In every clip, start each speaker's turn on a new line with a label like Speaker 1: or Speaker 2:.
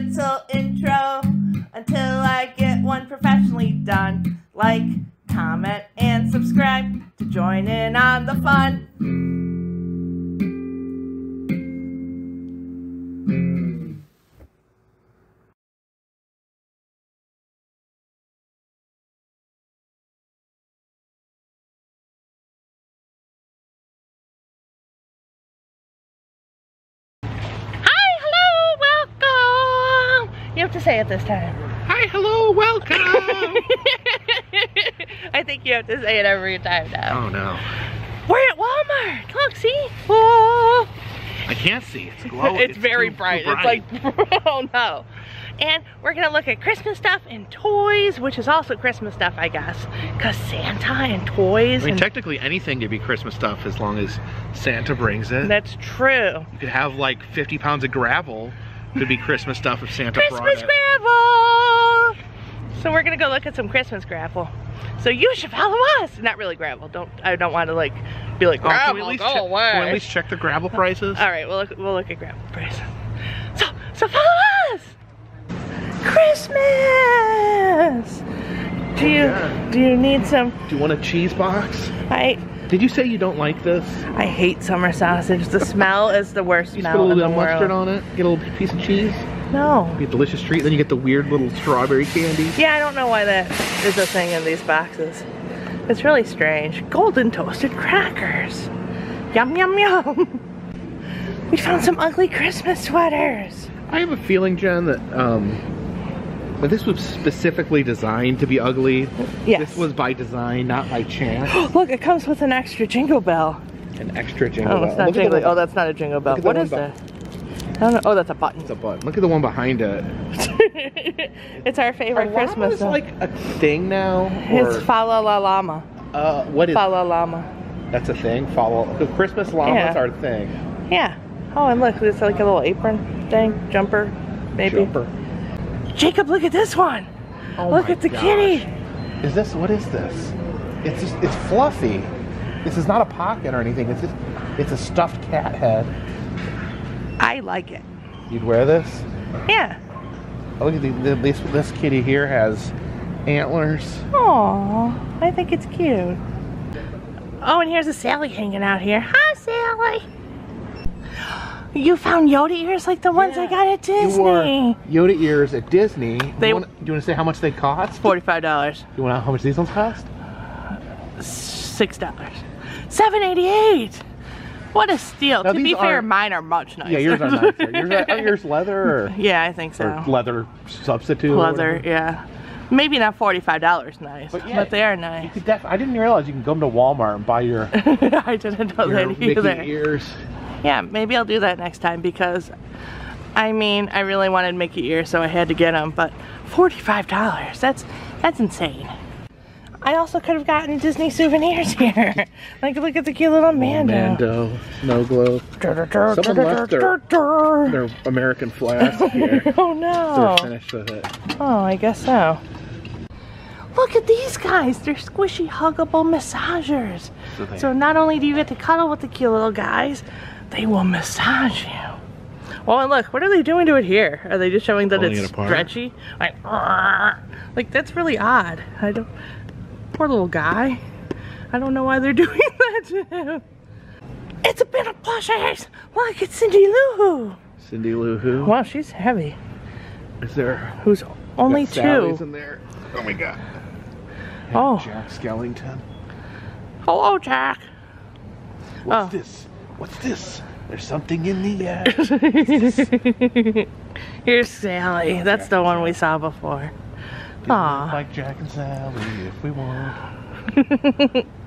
Speaker 1: little intro until I get one professionally done. Like, comment, and subscribe to join in on the fun. To say it this time.
Speaker 2: Hi, hello, welcome.
Speaker 1: I think you have to say it every time now.
Speaker 2: oh no,
Speaker 1: We're at Walmart. Look, see? Oh.
Speaker 2: I can't see. It's glowing.
Speaker 1: it's, very
Speaker 2: too- too
Speaker 1: bright. It's like, oh no. And we're gonna look at Christmas stuff and toys, which is also Christmas stuff, I guess. Cause Santa and toys.
Speaker 2: I mean,
Speaker 1: and
Speaker 2: technically anything could be Christmas stuff as long as Santa brings it.
Speaker 1: that's true.
Speaker 2: you could have like 50 pounds of gravel. Could be Christmas stuff if Santa brought
Speaker 1: Christmas gravel. So we're gonna go look at some Christmas gravel. So you should follow us. Not really gravel. Don't I don't want to like be like
Speaker 2: Oh, can we
Speaker 1: gravel.
Speaker 2: at least
Speaker 1: go
Speaker 2: check,
Speaker 1: away.
Speaker 2: can we at least check the gravel prices?
Speaker 1: All right, we'll look. We'll look at gravel prices. So, so follow us. Christmas. Do you
Speaker 2: Yeah.
Speaker 1: do you need some?
Speaker 2: Do you want a cheese box?
Speaker 1: I
Speaker 2: Did you say you don't like this?
Speaker 1: I hate summer sausage. The smell is the worst
Speaker 2: You
Speaker 1: smell
Speaker 2: put a little mustard
Speaker 1: world.
Speaker 2: on it. Get a little piece of cheese.
Speaker 1: No.
Speaker 2: Be a delicious treat. Then you get the weird little strawberry candy.
Speaker 1: Yeah, I don't know why that is a thing in these boxes. It's really strange. Golden toasted crackers. Yum yum yum. We found some ugly Christmas sweaters.
Speaker 2: I have a feeling, Jen, that um, that this was specifically designed to be ugly.
Speaker 1: Yes.
Speaker 2: This was by design, not by chance.
Speaker 1: Look, it comes with an extra jingle bell.
Speaker 2: An extra jingle
Speaker 1: Oh,
Speaker 2: bell.
Speaker 1: it's not
Speaker 2: Look at the
Speaker 1: jingling.
Speaker 2: one-
Speaker 1: Oh, that's not a jingle bell.
Speaker 2: What is at the
Speaker 1: What
Speaker 2: one
Speaker 1: is
Speaker 2: beh-
Speaker 1: that? I don't know. Oh, that's a button.
Speaker 2: It's a button. Look at the one behind it.
Speaker 1: it's our favorite Christmas.
Speaker 2: is
Speaker 1: one.
Speaker 2: like a thing now. Or,
Speaker 1: it's Fa La La Llama.
Speaker 2: uh, what is?
Speaker 1: Fa La Llama.
Speaker 2: That's a thing. Follow. The Christmas llamas
Speaker 1: Yeah.
Speaker 2: are a thing.
Speaker 1: Yeah. Oh, and look, it's like a little apron thing, jumper, maybe.
Speaker 2: Jumper.
Speaker 1: Jacob, look at this one.
Speaker 2: Oh
Speaker 1: look at the
Speaker 2: gosh.
Speaker 1: kitty.
Speaker 2: Is this? What is this? It's just, it's fluffy. This is not a pocket or anything. It's just it's a stuffed cat head.
Speaker 1: I like it.
Speaker 2: You'd wear this?
Speaker 1: Yeah.
Speaker 2: Oh, look at the, the, this this kitty here has antlers.
Speaker 1: Aw, I think it's cute. Oh, and here's a Sally hanging out here. Hi, Sally. You found Yoda ears like the ones I got at
Speaker 2: You wore
Speaker 1: Disney.
Speaker 2: Yoda ears at Disney.
Speaker 1: They-
Speaker 2: you, want, do you want to say how much they cost?
Speaker 1: Forty-five dollars.
Speaker 2: You want to know how much these ones cost?
Speaker 1: Six dollars. Seven eighty-eight. What a steal.
Speaker 2: Now,
Speaker 1: to be fair, mine are much nicer.
Speaker 2: Yeah, yours are nicer. yours are, oh, are yours leather or,
Speaker 1: yeah, I think
Speaker 2: or
Speaker 1: so.
Speaker 2: leather substitute?
Speaker 1: Leather,
Speaker 2: whatever?
Speaker 1: yeah. Maybe not forty-five dollars nice,
Speaker 2: But
Speaker 1: but, they are
Speaker 2: You
Speaker 1: nice.
Speaker 2: could def- I didn't realize you can go to Walmart and buy your,
Speaker 1: I didn't know
Speaker 2: your
Speaker 1: that
Speaker 2: Mickey ears.
Speaker 1: Yeah, maybe I'll do that next time because, I mean, I really wanted Mickey ears, so I had to get them. But forty-five dollars, that's that's insane. I also could have gotten Disney souvenirs here. like, look at the cute little Mando.
Speaker 2: Mando, snow globe. Someone left their- Their American flask here.
Speaker 1: Oh
Speaker 2: They're
Speaker 1: no!
Speaker 2: finished with it.
Speaker 1: Oh, I guess so. Look at these guys. They're squishy, huggable massagers.
Speaker 2: So
Speaker 1: So not only do you get to cuddle with the cute little guys, they will massage you. Well, and look, what are they doing to it here? Are they just showing that it's
Speaker 2: it
Speaker 1: stretchy? Like, like that's really odd. I don't. Poor little guy. I don't know why they're doing that to him. It's a bit of plushies. Look, it's Cindy Lou Who.
Speaker 2: Cindy Lou Who?
Speaker 1: Wow, she's heavy.
Speaker 2: Is there
Speaker 1: Who's only
Speaker 2: got Sally's
Speaker 1: two?
Speaker 2: in there? Oh my god.
Speaker 1: Oh.
Speaker 2: Jack Skellington.
Speaker 1: Hello, Jack.
Speaker 2: What's
Speaker 1: Oh.
Speaker 2: this? What's this? There's something in the air.
Speaker 1: Here's Sally. That's the one we saw before. Aw.
Speaker 2: Like Jack and Sally if we want.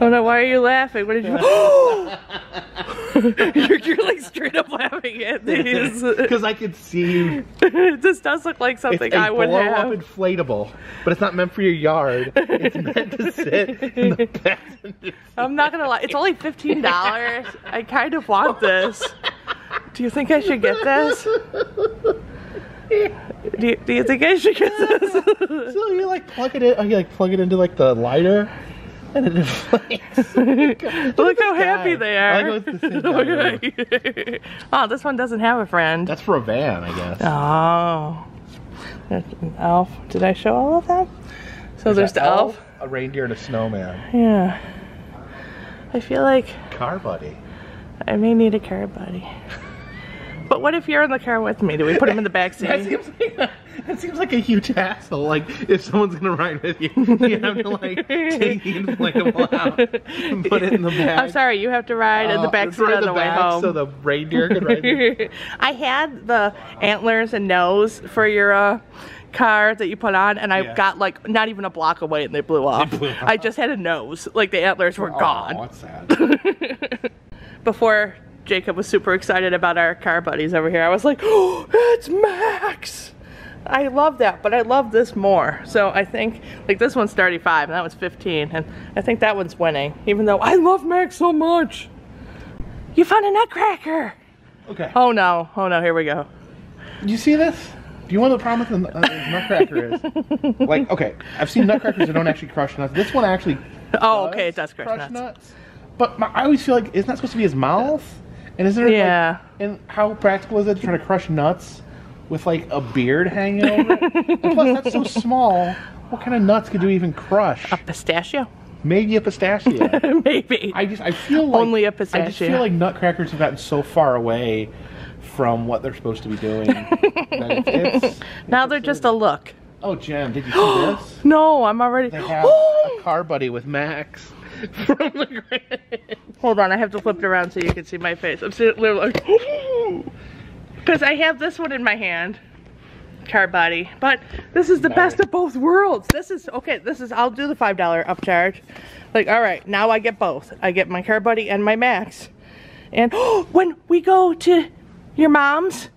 Speaker 1: Oh no, why are you laughing? What did you you're, you're like straight up laughing at these.
Speaker 2: Because I could see you.
Speaker 1: this does look like something I would
Speaker 2: blow
Speaker 1: have.
Speaker 2: up inflatable, but it's not meant for your yard. It's meant to sit in the passenger.
Speaker 1: I'm not gonna lie, it's only $15. I kind of want this. Do you think I should get this? Do you, do you think I should get this?
Speaker 2: So you like plug it in? Oh, you like plug it into like the lighter? And it deflates.
Speaker 1: Look how happy they are.
Speaker 2: like the
Speaker 1: oh, this one doesn't have a friend.
Speaker 2: That's for a van, I guess.
Speaker 1: Oh. There's an elf. Did I show all of them? So there's,
Speaker 2: a
Speaker 1: the elf.
Speaker 2: a reindeer, and a snowman.
Speaker 1: Yeah. I feel like
Speaker 2: Car buddy.
Speaker 1: I may need a car buddy. But what if you're in the car with me? Do we put him in the back seat?
Speaker 2: That seems like a, that seems like a huge hassle. Like if someone's gonna ride with you, you have to like take the inflatable out and put it in the bag.
Speaker 1: I'm sorry, you have to ride in the
Speaker 2: Uh,
Speaker 1: back seat on
Speaker 2: in
Speaker 1: the way
Speaker 2: back
Speaker 1: home.
Speaker 2: So the reindeer can ride.
Speaker 1: I had the antlers and nose for your uh, car that you put on, and I
Speaker 2: Yeah.
Speaker 1: got like not even a block away, and they blew off.
Speaker 2: blew off.
Speaker 1: I just had a nose, like the antlers were
Speaker 2: Oh,
Speaker 1: gone.
Speaker 2: what's that?
Speaker 1: Before Jacob was super excited about our car buddies over here, I was like, "Oh, it's Max!" I love that, but I love this more. So I think like this one's 35, and that one's 15, and I think that one's winning, even though I love Max so much. You found a nutcracker!
Speaker 2: Okay.
Speaker 1: Oh no! Oh no! Here we go.
Speaker 2: You see this? Do you know what the problem with the uh, nutcracker is? like, okay, I've seen nutcrackers that don't actually crush nuts. This one actually.
Speaker 1: Oh, okay, it does crush nuts.
Speaker 2: But my, I always feel like isn't that supposed to be his mouth? And isn't it? like-
Speaker 1: Yeah.
Speaker 2: and how practical is it to try to crush nuts with like a beard hanging over it? Plus, that's so small. What kind of nuts could you even crush?
Speaker 1: A pistachio?
Speaker 2: Maybe a pistachio.
Speaker 1: Maybe.
Speaker 2: I just I feel like
Speaker 1: Only
Speaker 2: I just feel like nutcrackers have gotten so far away from what they're supposed to be doing. that it's, it's
Speaker 1: now they're just a look.
Speaker 2: Oh, Jen, did you see this?
Speaker 1: No, I'm already.
Speaker 2: They have a car buddy with Max from the Grand.
Speaker 1: Hold on, I have to flip it around so you can see my face. I'm sitting there like, because I have this one in my hand, car body. But this is the best of both worlds. This is okay. This is I'll do the five dollar upcharge. Like, all right, now I get both. I get my car buddy and my Max. And oh, when we go to your mom's,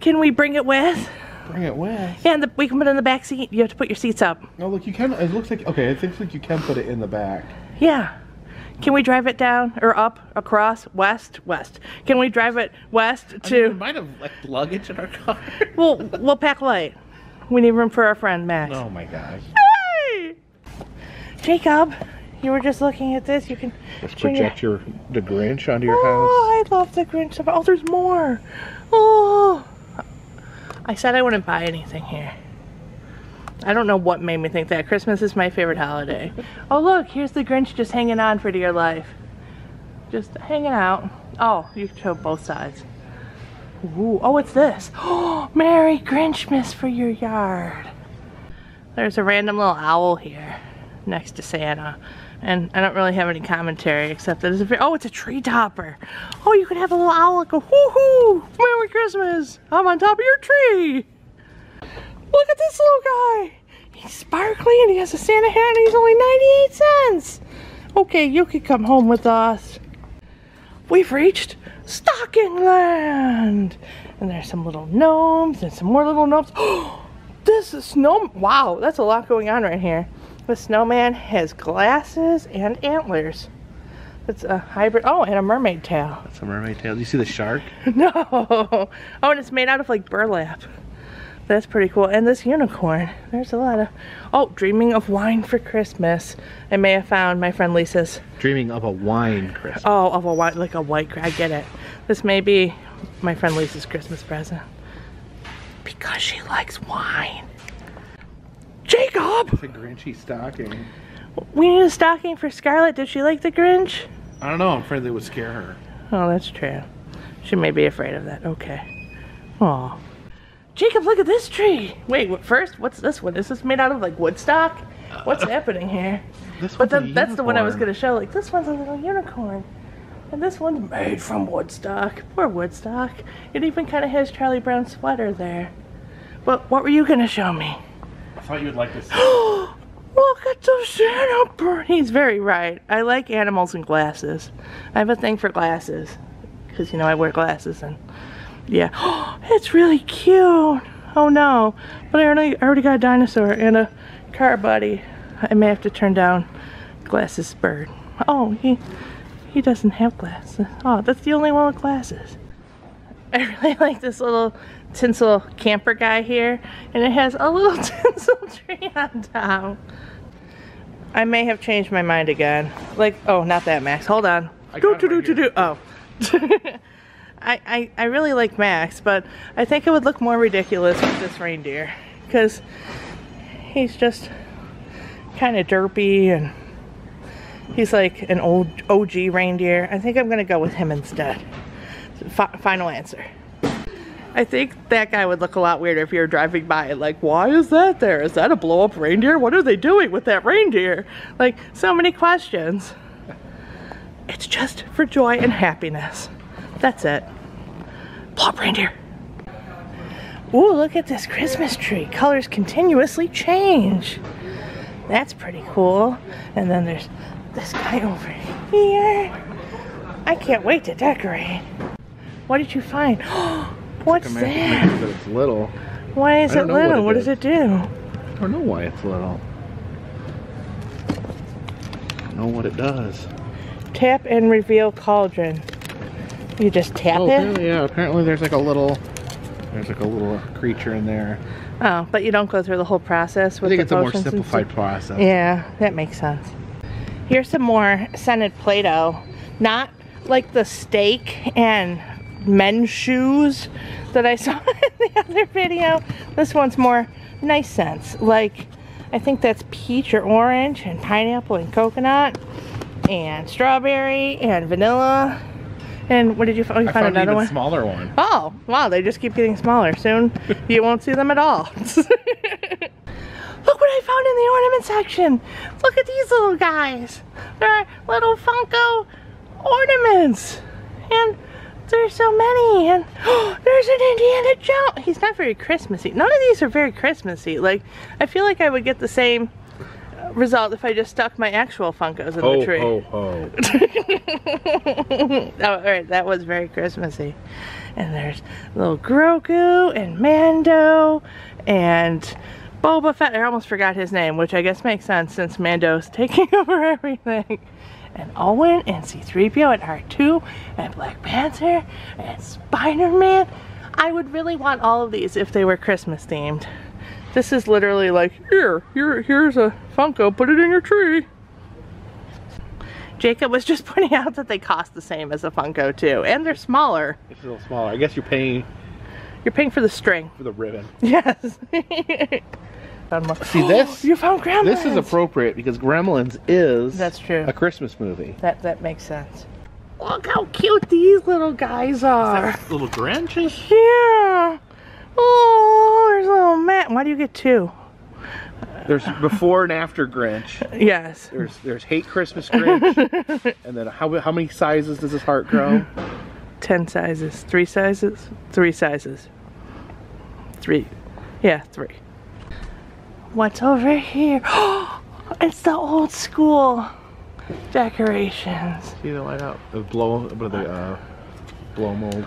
Speaker 1: can we bring it with?
Speaker 2: Bring it with.
Speaker 1: Yeah, and the, we can put it in the back seat. You have to put your seats up.
Speaker 2: No, look, you can. It looks like okay. It looks like you can put it in the back.
Speaker 1: Yeah. Can we drive it down or up, across, west, west? Can we drive it west to?
Speaker 2: we might have like luggage in our car.
Speaker 1: We'll we'll pack light. We need room for our friend Max.
Speaker 2: oh my gosh.
Speaker 1: Hey! Jacob, you were just looking at this. You can
Speaker 2: Just
Speaker 1: turn
Speaker 2: project your the Grinch onto your oh, house.
Speaker 1: Oh, I love the Grinch. Oh, there's more. Oh, I said I wouldn't buy anything here. I don't know what made me think that. Christmas is my favorite holiday. Oh, look, here's the Grinch just hanging on for dear life. Just hanging out. Oh, you can show both sides. Ooh, oh, it's this. Oh, Merry Grinchmas for your yard. There's a random little owl here next to Santa. And I don't really have any commentary except that it's a very, oh, it's a tree topper. Oh, you could have a little owl go, whoo-hoo, Merry Christmas. I'm on top of your tree. Look at this little guy. He's sparkly and he has a Santa hat and he's only 98 cents. Okay, you could come home with us. We've reached Stocking Land. And there's some little gnomes and some more little gnomes. this is snow. Wow, that's a lot going on right here. The snowman has glasses and antlers. It's a hybrid. Oh, and a mermaid tail.
Speaker 2: That's a mermaid tail. Do you see the shark?
Speaker 1: No. Oh, and it's made out of like burlap. That's pretty cool. And this unicorn. There's a lot of. Oh, dreaming of wine for Christmas. I may have found my friend Lisa's.
Speaker 2: Dreaming of a wine Christmas.
Speaker 1: Oh, of a white, like a white. I get it. This may be my friend Lisa's Christmas present because she likes wine. Jacob,
Speaker 2: It's a Grinchy stocking.
Speaker 1: we need a stocking for Scarlett. Did she like the Grinch?
Speaker 2: I don't know. I'm afraid they would scare her.
Speaker 1: Oh, that's true. She may be afraid of that. Okay. Aw. Jacob, look at this tree. Wait, what, first, what's this one? Is this made out of like woodstock? What's uh, happening here?
Speaker 2: This
Speaker 1: But then, that's the one I was going to show. Like, this one's a little unicorn. And this one's made from Woodstock. Poor Woodstock. It even kind of has Charlie Brown sweater there. But what were you going to show me?
Speaker 2: I thought you would like this.
Speaker 1: Look at the Santa bird. He's very right. I like animals and glasses. I have a thing for glasses. Because, you know, I wear glasses and yeah. it's really cute. Oh no. But I already, I already got a dinosaur and a car buddy. I may have to turn down glasses bird. Oh, he he doesn't have glasses. Oh, that's the only one with glasses. I really like this little tinsel camper guy here, and it has a little tinsel tree on top. I may have changed my mind again. Like, oh, not that Max. Hold on.
Speaker 2: I
Speaker 1: Do do do do do. Oh. I, I I really like Max, but I think it would look more ridiculous with this reindeer because he's just kind of derpy and he's like an old OG reindeer. I think I'm gonna go with him instead. Fi- final answer. I think that guy would look a lot weirder if you were driving by like, why is that there? Is that a blow up reindeer? What are they doing with that reindeer? Like, so many questions. It's just for joy and happiness. That's it. Blow up reindeer. Ooh, look at this Christmas tree. Colors continuously change. That's pretty cool. And then there's this guy over here. I can't wait to decorate. What did you find? What's that?
Speaker 2: but it's little.
Speaker 1: Why is it
Speaker 2: don't what
Speaker 1: little?
Speaker 2: it
Speaker 1: What does it do?
Speaker 2: I don't know why it's little. I don't know what it does.
Speaker 1: Tap and reveal cauldron. You just tap
Speaker 2: Oh,
Speaker 1: it?
Speaker 2: apparently, yeah. Apparently, there's like a little, there's like a little creature in there.
Speaker 1: Oh, but you don't go through the whole process with.
Speaker 2: I
Speaker 1: think
Speaker 2: it's a more simplified process.
Speaker 1: Yeah, that makes sense. Here's some more scented Play-Doh. Not like the steak and men's shoes that I saw in the other video. This one's more nice scents. Like, I think that's peach or orange and pineapple and coconut and strawberry and vanilla. And what did you find? Oh, you
Speaker 2: I
Speaker 1: found
Speaker 2: found
Speaker 1: another one?
Speaker 2: smaller one.
Speaker 1: Oh, wow, they just keep getting smaller. Soon you won't see them at all. Look what I found in the ornament section. Look at these little guys. They're little Funko ornaments. And there's so many. And oh, there's an Indiana Jones. He's not very Christmassy. None of these are very Christmassy. Like, I feel like I would get the same result if I just stuck my actual Funkos in the tree.
Speaker 2: ho.
Speaker 1: oh, all right, that was very Christmassy. And there's little Grogu and Mando and Boba Fett. I almost forgot his name, which I guess makes sense since Mando's taking over everything. And Owen and C-3PO and R2 and Black Panther and Spider-Man. I would really want all of these if they were Christmas themed. This is literally like, here, here, here's a Funko, put it in your tree. Jacob was just pointing out that they cost the same as a Funko too, and they're smaller.
Speaker 2: It's a little smaller. I guess you're paying
Speaker 1: You're paying for the string.
Speaker 2: for the ribbon.
Speaker 1: Yes.
Speaker 2: See this?
Speaker 1: you found Gremlins.
Speaker 2: This is appropriate because Gremlins is
Speaker 1: That's true.
Speaker 2: a Christmas movie.
Speaker 1: That that makes sense. Look how cute these little guys are.
Speaker 2: Little Grinches?
Speaker 1: Yeah. Oh, there's a little Matt. Why do you get two?
Speaker 2: There's before and after Grinch.
Speaker 1: Yes.
Speaker 2: There's there's hate Christmas Grinch, and then how how many sizes does his heart grow?
Speaker 1: Ten sizes. Three sizes. Three sizes. Three. Yeah, three. What's over here? it's the old school decorations.
Speaker 2: See the light out, the blow, what are they, uh, blow mold.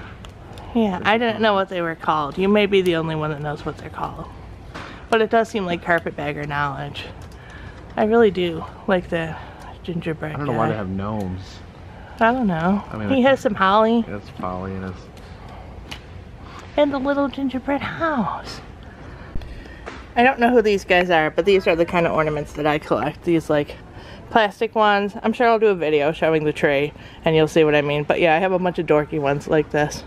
Speaker 1: Yeah, I didn't know what they were called. You may be the only one that knows what they're called. But it does seem like carpetbagger knowledge. I really do like the gingerbread
Speaker 2: I don't know
Speaker 1: guy.
Speaker 2: why they have gnomes.
Speaker 1: I don't know.
Speaker 2: I mean,
Speaker 1: he has some holly
Speaker 2: That's Polly and it's
Speaker 1: and the little gingerbread house. I don't know who these guys are, but these are the kind of ornaments that I collect. These like plastic ones. I'm sure I'll do a video showing the tree and you'll see what I mean. But yeah, I have a bunch of dorky ones like this.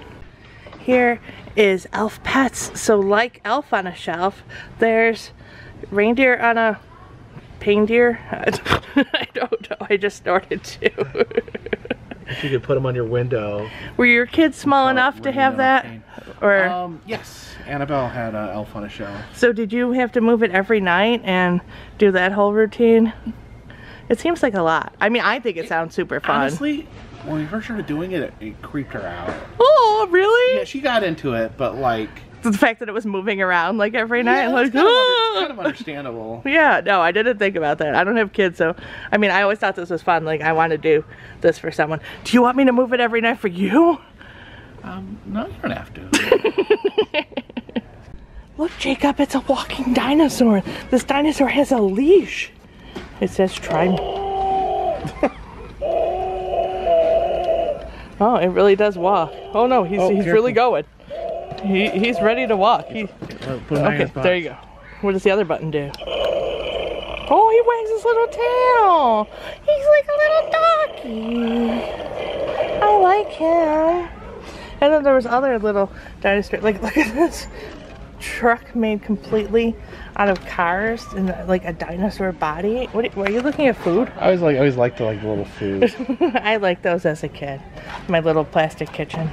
Speaker 1: Here is Elf Pets. So like Elf on a shelf, there's reindeer on a reindeer. I don't know. I just snorted too.
Speaker 2: You could put them on your window.
Speaker 1: Were your kids small
Speaker 2: Oh,
Speaker 1: enough to have that?
Speaker 2: pane.
Speaker 1: Or
Speaker 2: Um, yes. Annabelle had an elf on a shelf.
Speaker 1: so did you have to move it every night and do that whole routine? It seems like a lot. I mean, I think it sounds super fun.
Speaker 2: Honestly, when we first started doing it, it, it creeped her out.
Speaker 1: Oh, really?
Speaker 2: Yeah, she got into it, but like,
Speaker 1: The fact that it was moving around like every night,
Speaker 2: yeah,
Speaker 1: like
Speaker 2: kind, of kind of understandable.
Speaker 1: Yeah, no, I didn't think about that. I don't have kids, so I mean, I always thought this was fun. Like, I want to do this for someone. Do you want me to move it every night for you?
Speaker 2: Um, no, you don't have to.
Speaker 1: Look, Jacob, it's a walking dinosaur. This dinosaur has a leash. It says try. Oh, it really does walk. Oh no, he's
Speaker 2: Oh,
Speaker 1: he's
Speaker 2: careful.
Speaker 1: really going. He he's ready to walk. He, okay, there you go. What does the other button do? Oh, he wags his little tail. He's like a little doggy. I like him. And then there was other little dinosaur. Like, look at this truck made completely out of cars and like a dinosaur body. What? Were you looking at food?
Speaker 2: I always like I always liked the like little food.
Speaker 1: I liked those as a kid. My little plastic kitchen.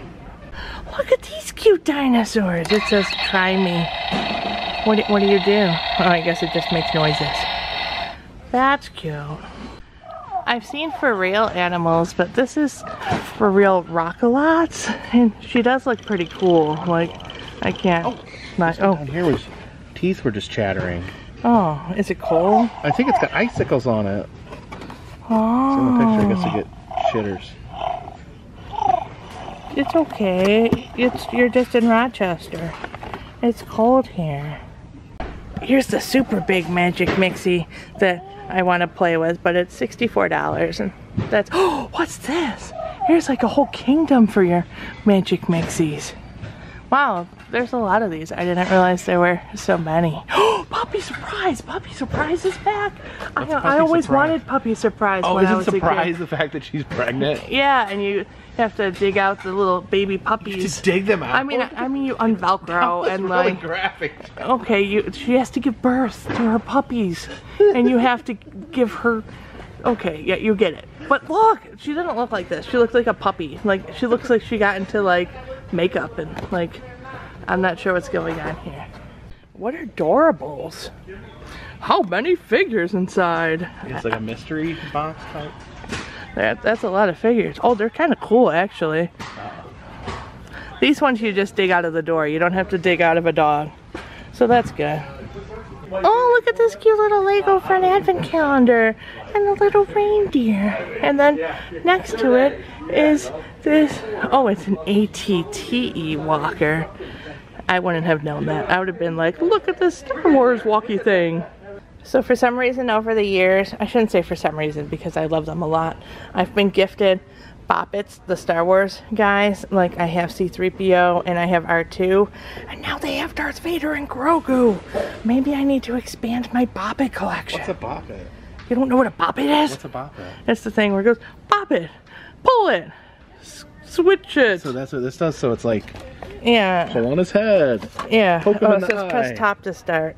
Speaker 1: Look at these cute dinosaurs. It says try me. What do, what do you do? Oh, I guess it just makes noises. That's cute. I've seen for real animals, but this is for real Rockalots. And she does look pretty cool. Like, I can't.
Speaker 2: Oh,
Speaker 1: not, oh.
Speaker 2: Down
Speaker 1: oh,
Speaker 2: here was teeth were just chattering.
Speaker 1: oh, is it cool?
Speaker 2: I think it's got icicles on it.
Speaker 1: Oh.
Speaker 2: It's in the picture, I guess to get shitters.
Speaker 1: It's okay. It's you're just in Rochester. It's cold here. Here's the super big magic mixie that I want to play with, but it's $64 and that's oh what's this? Here's like a whole kingdom for your magic mixies. Wow, there's a lot of these. I didn't realize there were so many. Oh, Puppy Surprise! Puppy Surprise is back! I,
Speaker 2: What's
Speaker 1: I always
Speaker 2: Surprise?
Speaker 1: wanted Puppy Surprise
Speaker 2: Oh,
Speaker 1: when
Speaker 2: is
Speaker 1: I was a
Speaker 2: surprise the fact that she's pregnant?
Speaker 1: Yeah, and you have to dig out the little baby puppies.
Speaker 2: Just dig them out.
Speaker 1: I mean, I mean, you unvelcro and
Speaker 2: really
Speaker 1: like,
Speaker 2: graphic.
Speaker 1: okay, you she has to give birth to her puppies, and you have to give her. Okay, yeah, you get it. But look, she doesn't look like this. She looks like a puppy. Like she looks like she got into like makeup and like, I'm not sure what's going on here. What are Doorables? How many figures inside?
Speaker 2: It's like a mystery box type.
Speaker 1: That, that's a lot of figures. Oh, they're kind of cool, actually. These ones you just dig out of the door. You don't have to dig out of a dog. So that's good. Oh, look at this cute little Lego for an advent calendar and a little reindeer. And then next to it is this, oh, it's an ATTE walker. I wouldn't have known that. I would have been like, look at this Star Wars walkie thing. So for some reason over the years, I shouldn't say for some reason because I love them a lot. I've been gifted Bop Its, the Star Wars guys. Like I have C3PO and I have R2. And now they have Darth Vader and Grogu. Maybe I need to expand my Bop It collection.
Speaker 2: What's a bop it?
Speaker 1: you don't know what a Bop It is?
Speaker 2: What's a bop it?
Speaker 1: It's the thing where it goes, Bop it, pull it, s- switch it.
Speaker 2: So that's what this does. So it's like
Speaker 1: yeah,
Speaker 2: pull on his head.
Speaker 1: yeah.
Speaker 2: poke him
Speaker 1: oh,
Speaker 2: in
Speaker 1: it
Speaker 2: the
Speaker 1: says
Speaker 2: eye.
Speaker 1: press top to start.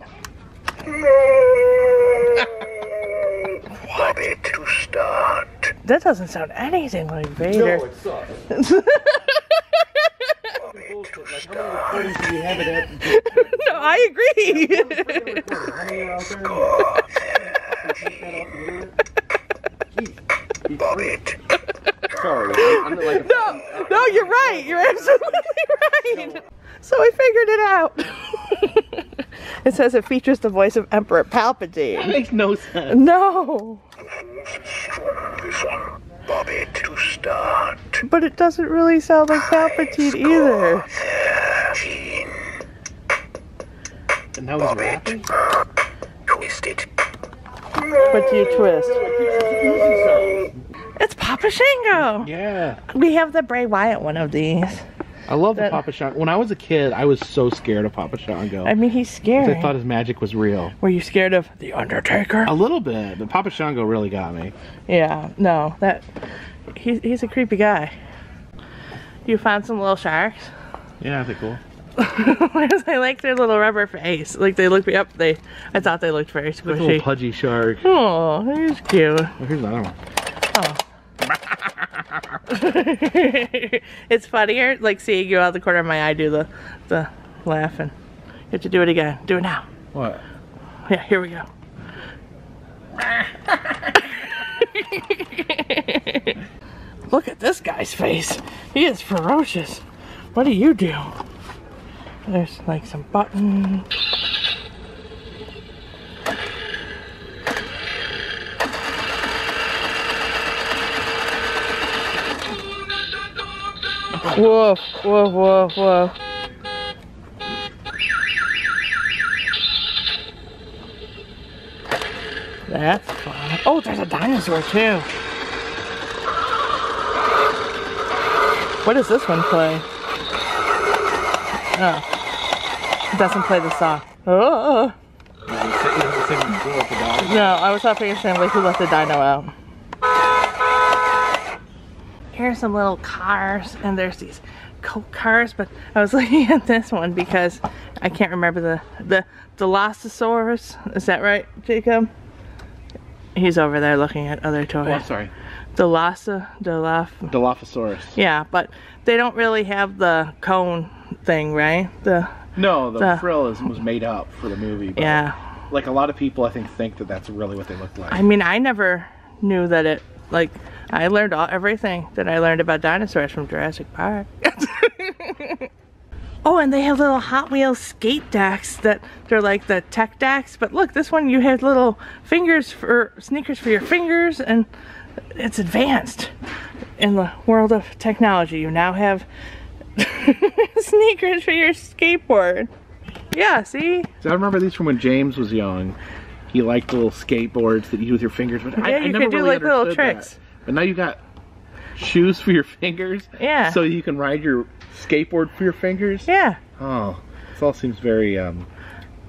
Speaker 3: Bop It to start.
Speaker 1: That doesn't sound anything like Vader. No, I agree.
Speaker 3: Bop It.
Speaker 2: Sorry, I'm like
Speaker 1: no, no, you're right. You're absolutely So I figured it out. it says it features the voice of Emperor Palpatine.
Speaker 2: That makes no sense.
Speaker 1: No,
Speaker 3: This one. Bop It to start.
Speaker 1: but it doesn't really sound like Palpatine either.
Speaker 2: And now he's rapping.
Speaker 3: Twist it.
Speaker 1: But do you twist? It's Papa Shango.
Speaker 2: Yeah,
Speaker 1: We have the Bray Wyatt one of these.
Speaker 2: I love the Papa Shango. When I was a kid, I was so scared of Papa Shango.
Speaker 1: I mean, he's scary.
Speaker 2: I thought his magic was real.
Speaker 1: Were you scared of the Undertaker?
Speaker 2: A little bit, but Papa Shango really got me.
Speaker 1: Yeah, no, that he's he's a creepy guy. You found some little sharks.
Speaker 2: Yeah, they're cool.
Speaker 1: I like their little rubber face. Like they looked me up. They, I thought they looked very
Speaker 2: a little
Speaker 1: squishy.
Speaker 2: pudgy shark.
Speaker 1: Oh, he's cute.
Speaker 2: Oh, here's another one.
Speaker 1: Oh. it's funnier, like seeing you out of the corner of my eye do the the laughing. You have to do it again. Do it now.
Speaker 2: What?
Speaker 1: Yeah, here we go. Look at this guy's face. He is ferocious. What do you do? There's like some buttons. Woof, woof, woof, woof. That's fun. Oh, there's a dinosaur too. What does this one play? Oh. It doesn't play the song. Oh.
Speaker 2: It doesn't thinking who let the dog.
Speaker 1: No, I was hoping you're saying like who let the dino out. Here's some little cars, and there's these Coke cars, but I was looking at this one because I can't remember the the Dilophosaurus. Is that right, Jacob? He's over there looking at other
Speaker 2: Oh, I'm
Speaker 1: toys.
Speaker 2: sorry.
Speaker 1: Dilophosaurus, Diloph.
Speaker 2: Dilophosaurus.
Speaker 1: Yeah, but they don't really have the cone thing, right? The
Speaker 2: No, the,
Speaker 1: The-
Speaker 2: frill is, was made up for the movie. But
Speaker 1: yeah.
Speaker 2: Like a lot of people, I think, think that that's really what they look like.
Speaker 1: I mean, I never knew that it like I learned all everything that I learned about dinosaurs from Jurassic Park. oh, and they have little Hot Wheels skate decks that they're like the tech decks. But look, this one you had little fingers for sneakers for your fingers, and it's advanced in the world of technology. You now have sneakers for your skateboard. Yeah, see?
Speaker 2: So I remember these from when James was young. He liked little skateboards that you use with your fingers. But I,
Speaker 1: Yeah,
Speaker 2: I
Speaker 1: you
Speaker 2: never
Speaker 1: could do,
Speaker 2: really
Speaker 1: like, little
Speaker 2: understood that. But now you got shoes for your fingers.
Speaker 1: Yeah.
Speaker 2: So you can ride your skateboard for your fingers.
Speaker 1: Yeah.
Speaker 2: Oh, this all seems very. um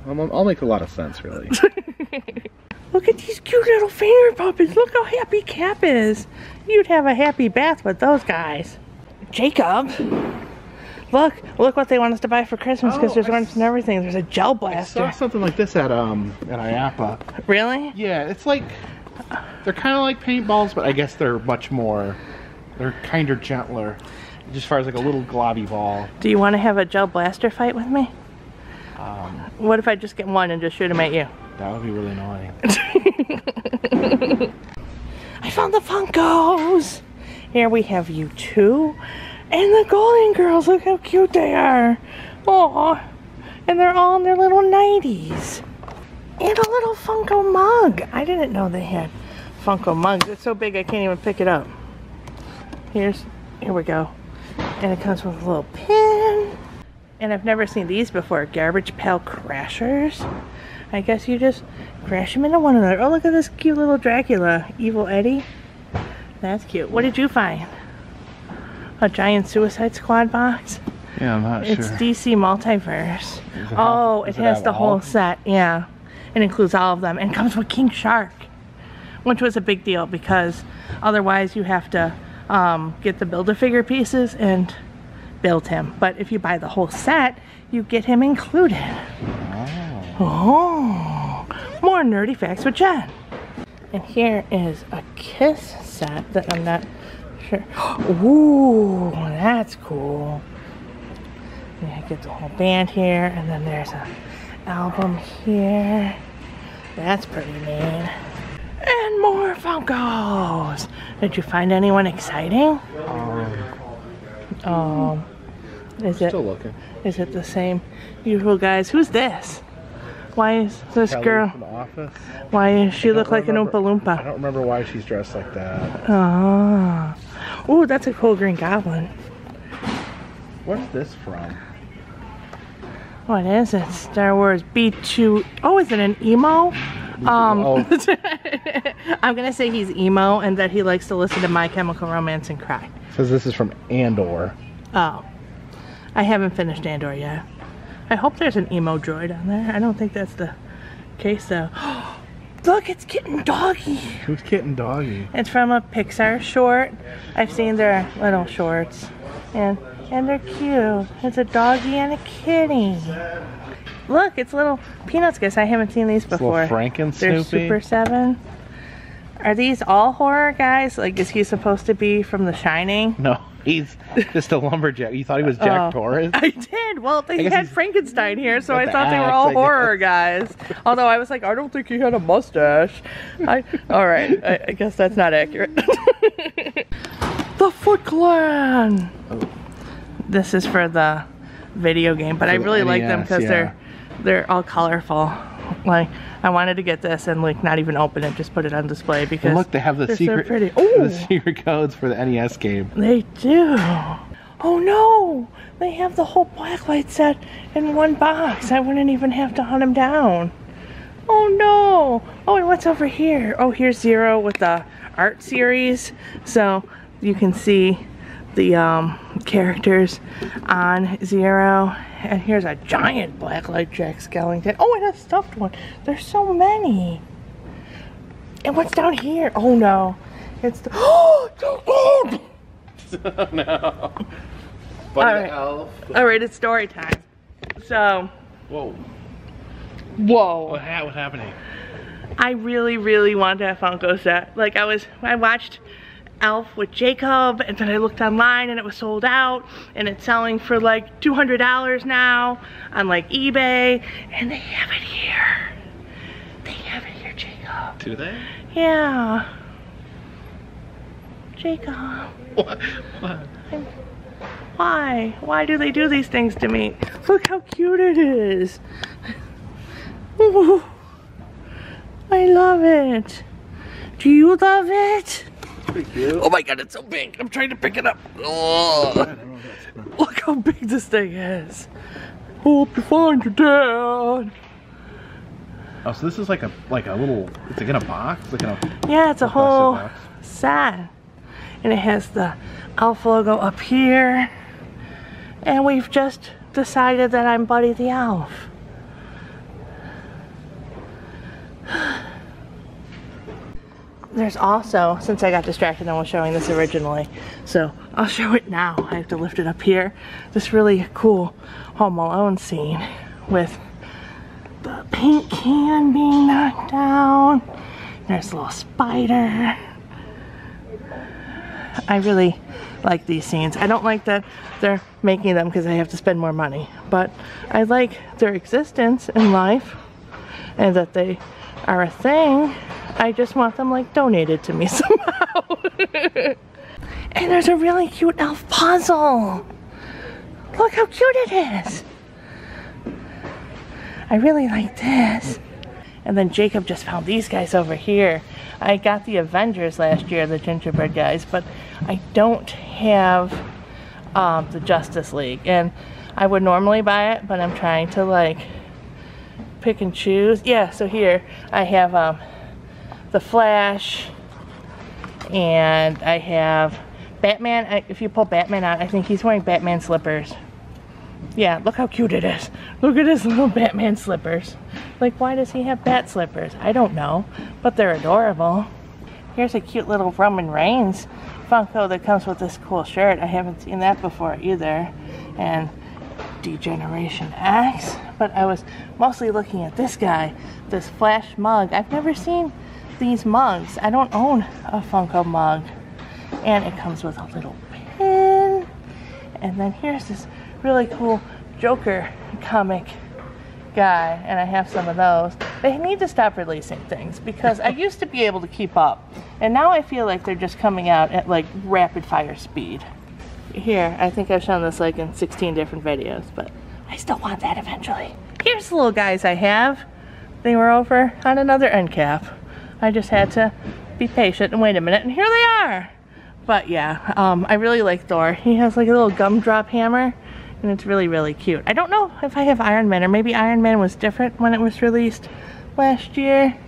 Speaker 2: I'll, make a lot of sense, really.
Speaker 1: Look at these cute little finger puppets. Look how happy Cap is. You'd have a happy bath with those guys. Jacob. Look, look what they want us to buy for Christmas because
Speaker 2: Oh,
Speaker 1: there's
Speaker 2: I
Speaker 1: ones and everything. There's a gel blaster.
Speaker 2: I saw something like this at um at IAPA.
Speaker 1: Really?
Speaker 2: Yeah, it's like they're kind of like paintballs, but I guess they're much more. They're kinder gentler, just as far as like a little globby ball.
Speaker 1: Do you want to have a gel blaster fight with me?
Speaker 2: Um,
Speaker 1: What if I just get one and just shoot them at you?
Speaker 2: that would be really annoying.
Speaker 1: I found the Funkos. Here we have U2. And the Golden Girls. Look how cute they are. Aw. And they're all in their little nighties. And a little Funko mug. I didn't know they had Funko mugs. It's so big I can't even pick it up. Here's, here we go. And it comes with a little pin. And I've never seen these before. Garbage Pail Crashers. I guess you just crash them into one another. Oh, look at this cute little Dracula. Evil Eddie. That's cute. What did you find? A giant Suicide Squad box?
Speaker 2: Yeah, I'm not sure.
Speaker 1: It's DC Multiverse.
Speaker 2: It
Speaker 1: Oh, it
Speaker 2: it
Speaker 1: has
Speaker 2: have
Speaker 1: the whole set. Yeah. It includes all of them and comes with King Shark, which was a big deal because otherwise you have to um, get the Build-A-Figure pieces and build him. But if you buy the whole set, you get him included. Oh, more nerdy facts with Jen. And here is a KISS set that I'm not sure. Ooh, that's cool. Yeah, get the whole band here, and then there's a album here. That's pretty neat. And more Funkos. Did you find anyone exciting? Um, is it
Speaker 2: Still looking.
Speaker 1: is it the same usual guys? Who's this? Why is this
Speaker 2: Kelly
Speaker 1: girl?
Speaker 2: from the office.
Speaker 1: Why does she look like an Oompa
Speaker 2: remember- I don't remember why she's dressed like that.
Speaker 1: Ah. Ooh, that's a cool green goblin.
Speaker 2: What's this from?
Speaker 1: What is it? Star Wars B2. Oh, is it an emo? Um,
Speaker 2: Oh.
Speaker 1: I'm gonna say he's emo and that he likes to listen to My Chemical Romance and cry.
Speaker 2: Says this is from Andor.
Speaker 1: Oh, I haven't finished Andor yet. I hope there's an emo droid on there. I don't think that's the case though. Look, it's Kitten Doggy.
Speaker 2: Who's Kitten Doggy?
Speaker 1: It's from a Pixar short. I've seen their little shorts, and and they're cute. It's a doggy and a kitty. Look, it's little Peanuts guys. I haven't seen these before.
Speaker 2: Franken
Speaker 1: They're Super Seven. Are these all horror guys? Like, is he supposed to be from The Shining?
Speaker 2: No, he's just a lumberjack. You thought he was Jack
Speaker 1: Oh.
Speaker 2: Torres?
Speaker 1: I did. Well, they had Frankenstein here, so I
Speaker 2: the
Speaker 1: thought they were all horror guys. Although I was like, I don't think he had a mustache. I, all right, I, I guess that's not accurate. the Foot Clan. Oh. This is for the video game, but I
Speaker 2: the
Speaker 1: really like them because
Speaker 2: yeah.
Speaker 1: they're they're all colorful. Like I wanted to get this and like not even open it, just put it on display because
Speaker 2: And look, they have the secret,
Speaker 1: So
Speaker 2: the secret codes for the NES game.
Speaker 1: They do. Oh no! They have the whole blacklight set in one box. I wouldn't even have to hunt them down. Oh no! Oh, and what's over here? Oh, here's Zero with the art series. So you can see the um, characters on Zero. And here's a giant Blacklight Jack Skellington. Oh, and a stuffed one. There's so many. And what's down here? Oh no. It's the oh,
Speaker 2: no. Buddy
Speaker 1: Alright.
Speaker 2: elf.
Speaker 1: All right, it's story time. So,
Speaker 2: Whoa.
Speaker 1: whoa.
Speaker 2: What ha- what's happening?
Speaker 1: I really, really want that Funko set. Like I was, I watched Elf with Jacob, and then I looked online, and it was sold out, and it's selling for like two hundred dollars now on like eBay, and they have it here. They have it here, Jacob.
Speaker 2: Do they?
Speaker 1: Yeah, Jacob.
Speaker 2: What? What?
Speaker 1: Why? Why do they do these things to me? Look how cute it is. Ooh, I love it. Do you love it?
Speaker 2: Pretty cute.
Speaker 1: Oh my god, it's so big. I'm trying to pick it up. Oh, look how big this thing is. Hope you find your dad.
Speaker 2: Oh, so this is like a like a little. It's like in a box, like in a.
Speaker 1: Yeah, it's a
Speaker 2: plastic
Speaker 1: whole
Speaker 2: box.
Speaker 1: set. And it has the elf logo up here. And we've just decided that I'm Buddy the Elf. There's also, since I got distracted and was showing this originally, so I'll show it now. I have to lift it up here. This really cool Home Alone scene with the paint can being knocked down. There's a little spider. I really like these scenes. I don't like that they're making them because I have to spend more money, but I like their existence in life and that they are a thing. I just want them like donated to me somehow. and there's a really cute elf puzzle. Look how cute it is. I really like this. And then Jacob just found these guys over here. I got the Avengers last year, the gingerbread guys, but I don't have um, the Justice League. And I would normally buy it, but I'm trying to like pick and choose. Yeah, so here I have um, the Flash, and I have Batman. If you pull Batman out, I think he's wearing Batman slippers. Yeah, look how cute it is. Look at his little Batman slippers. Like, why does he have bat slippers? I don't know, but they're adorable. Here's a cute little Roman Reigns Funko that comes with this cool shirt. I haven't seen that before either. And D-Generation X. But I was mostly looking at this guy, this Flash mug. I've never seen these mugs. I don't own a Funko mug. And it comes with a little pin. And then here's this really cool Joker comic guy, and I have some of those. They need to stop releasing things because I used to be able to keep up, and now I feel like they're just coming out at like rapid fire speed. Here, I think I've shown this like in 16 different videos, but I still want that eventually. Here's the little guys I have. They were over on another end cap. I just had to be patient and wait a minute, and here they are. But yeah, um, I really like Thor. He has like a little gumdrop hammer, and it's really, really cute. I don't know if I have Iron Man, or maybe Iron Man was different when it was released last year.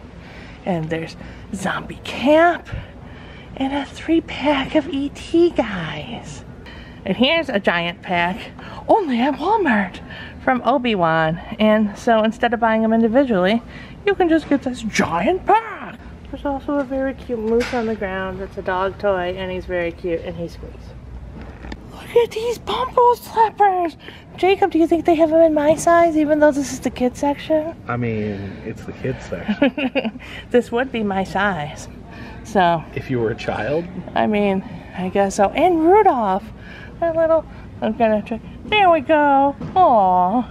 Speaker 1: And there's Zombie Cap, and a three pack of ET guys. And here's a giant pack, only at Walmart, from Obi-Wan. And so instead of buying them individually, you can just get this giant pack. There's also a very cute moose on the ground. that's a dog toy, and he's very cute, and he squeaks. Look at these bumble slippers! Jacob, do you think they have them in my size, even though this is the kids section?
Speaker 2: I mean, it's the kids section.
Speaker 1: this would be my size. So,
Speaker 2: if you were a child,
Speaker 1: I mean, I guess so. And Rudolph, that little. I'm gonna try. There we go. Aww.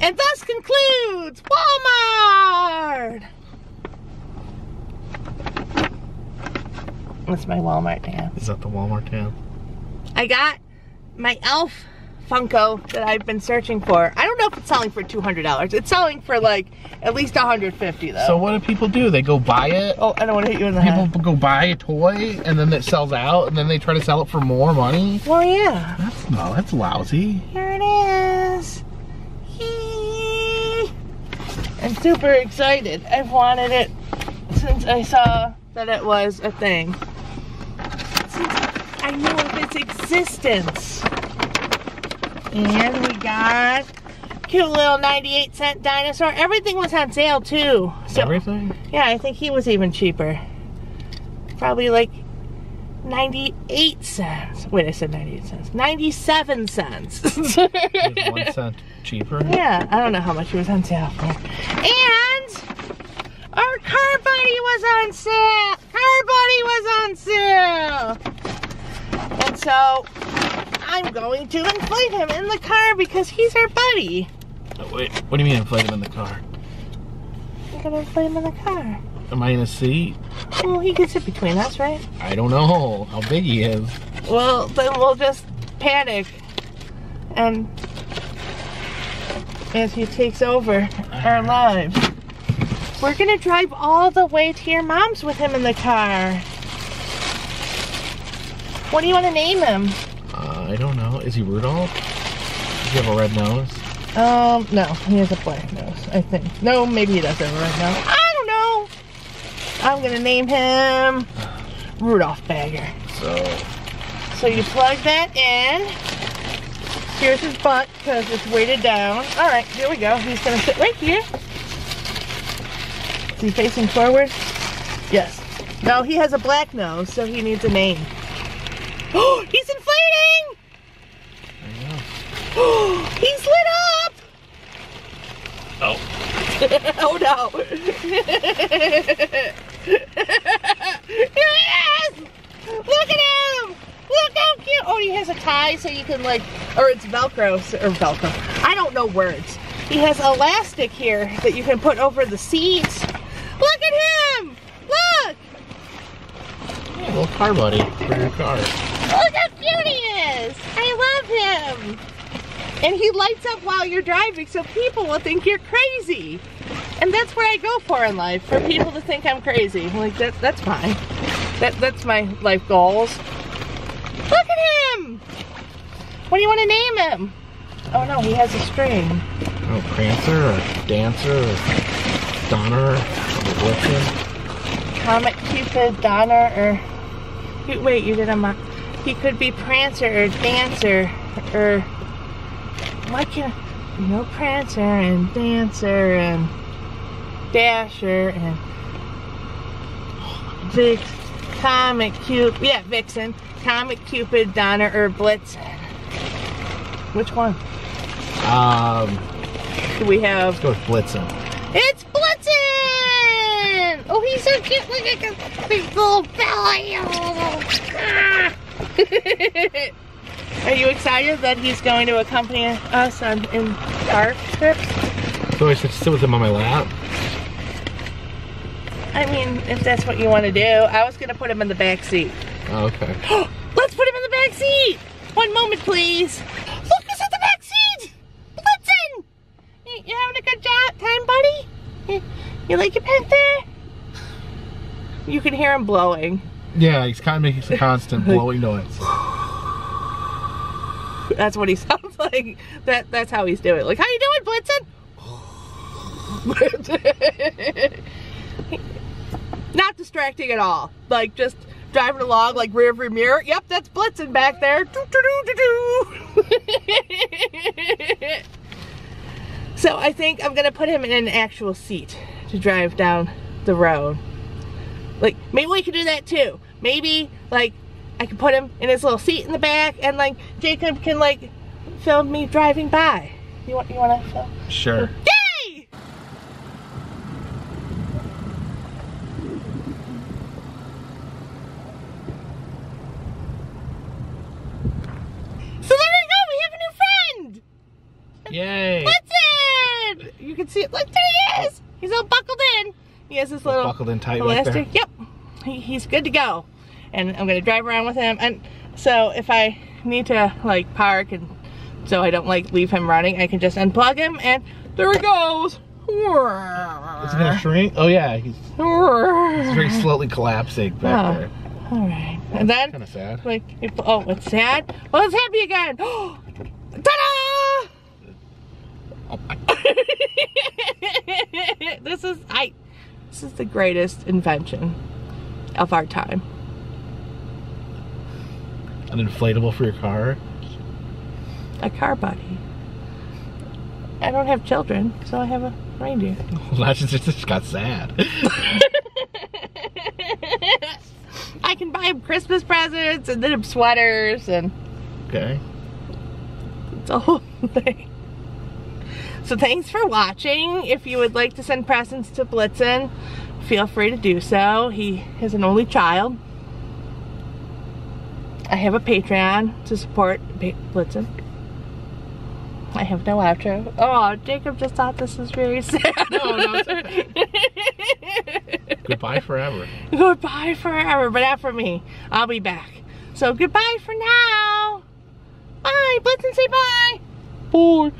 Speaker 1: And thus concludes Walmart. That's my Walmart dance.
Speaker 2: is that the Walmart town?
Speaker 1: I got my elf Funko that I've been searching for. I don't know if it's selling for $200. It's selling for like at least 150 though.
Speaker 2: So what do people do? They go buy it.
Speaker 1: oh, I don't want to hit you in the
Speaker 2: People
Speaker 1: head.
Speaker 2: People go buy a toy and then it sells out and then they try to sell it for more money.
Speaker 1: Well, yeah.
Speaker 2: That's no, that's lousy.
Speaker 1: Here it is. Yee. I'm super excited. I've wanted it since I saw that it was a thing. I knew of its existence. And we got cute little 98 cent dinosaur. Everything was on sale too. So
Speaker 2: Everything?
Speaker 1: yeah, I think he was even cheaper. Probably like 98 cents. Wait, I said 98 cents. 97 cents.
Speaker 2: One cent cheaper?
Speaker 1: yeah, I don't know how much he was on sale for. And our car buddy was on sale. Car buddy was on sale. So I'm going to inflate him in the car because he's our buddy.
Speaker 2: Oh, wait, what do you mean inflate him in the car?
Speaker 1: I'm gonna inflate him in the car.
Speaker 2: Am I in a seat?
Speaker 1: Well, he can sit between us, right?
Speaker 2: I don't know how big he is.
Speaker 1: Well, then we'll just panic. And as he takes over our uh-huh. lives, we're gonna drive all the way to your mom's with him in the car. What do you want to name him?
Speaker 2: Uh, I don't know. Is he Rudolph? Does he have a red nose?
Speaker 1: Um, no, he has a black nose, I think. No, maybe he doesn't have a red nose. I don't know. I'm gonna name him Rudolph Bagger.
Speaker 2: So,
Speaker 1: So you plug that in. Here's his butt because it's weighted down. All right, here we go. He's gonna sit right here. Is he facing forward? Yes. No, he has a black nose, so he needs a name. Oh, he's inflating!
Speaker 2: there you go.
Speaker 1: Oh, he's lit up!
Speaker 2: Oh.
Speaker 1: oh no! Here he is! Look at him! Look how cute! Oh, he has a tie so you can like, or it's Velcro, or Velcro. I don't know words. He has elastic here that you can put over the seats. Look at him! Look!
Speaker 2: Yeah, little car buddy for your car.
Speaker 1: Look how cute he is! I love him! And he lights up while you're driving so people will think you're crazy. And that's where I go for in life, for people to think I'm crazy. Like that that's fine. That that's my life goals. Look at him! What do you want to name him? Oh no, he has a string.
Speaker 2: Oh, Prancer or Dancer or Donner or Blitzen.
Speaker 1: Comet Cupid, Donner, or wait, you did a mock. He could be Prancer or Dancer or why can't you know Prancer and Dancer and Dasher and Vix, Comet Cupid, yeah, Vixen, Comet Cupid, Donner, or Blitzen. Which one
Speaker 2: Um,
Speaker 1: do we have?
Speaker 2: let's go with Blitzen.
Speaker 1: It's Blitzen! Oh, he's so cute. Look at his big little belly. Ah. Are you excited that he's going to accompany us on in our trips?
Speaker 2: So I should sit with him on my lap.
Speaker 1: I mean, if that's what you want to do, I was gonna put him in the back seat.
Speaker 2: Oh, okay.
Speaker 1: Let's put him in the back seat. One moment, please. Look who's in the back seat. Blitzen. You, you having a good job, time, buddy? You, like your pet there? You can hear him blowing.
Speaker 2: Yeah, he's kind of making a constant blowing noise.
Speaker 1: That's what he sounds like. That that's how he's doing. Like, how you doing, Blitzen? Not distracting at all. Like just driving along like rear view mirror. Yep, that's Blitzen back there. Doo, doo, doo, so I think I'm gonna put him in an actual seat to drive down the road. Like maybe we could do that too. Maybe like I can put him in his little seat in the back and like Jacob can like film me driving by. You want you wanna film?
Speaker 2: Sure.
Speaker 1: Yay! So there we go, we have a new friend!
Speaker 2: Yay!
Speaker 1: Blitzen! You can see it, look, there he is! He's all buckled in. He has this little
Speaker 2: Buckled in tight
Speaker 1: elastic.
Speaker 2: that.
Speaker 1: Yep, he, he's good to go. And I'm gonna drive around with him. And so if I need to like park and so I don't like leave him running, I can just unplug him and there he goes.
Speaker 2: It's gonna shrink? Oh yeah, he's, he's very slowly collapsing back
Speaker 1: Oh.
Speaker 2: there.
Speaker 1: All right, and then
Speaker 2: Kind of sad.
Speaker 1: like, if, oh, it's sad. Well, it's happy again. Ta-da!
Speaker 2: Oh,
Speaker 1: this is I. This is the greatest invention of our time.
Speaker 2: An inflatable for your car?
Speaker 1: A car buddy. I don't have children, so I have a reindeer.
Speaker 2: Well, just got sad.
Speaker 1: I can buy him Christmas presents and then him sweaters and
Speaker 2: Okay.
Speaker 1: it's a whole thing. So thanks for watching. If you would like to send presents to Blitzen, feel free to do so. He is an only child. I have a Patreon to support Pa- Blitzen. I have no outro. Oh, Jacob just thought this was very sad.
Speaker 2: No, no, Goodbye forever.
Speaker 1: goodbye forever, but not for me. I'll be back. So goodbye for now. Bye. Blitzen, say bye.
Speaker 2: Boy.